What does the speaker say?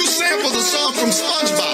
You sampled a song from SpongeBob.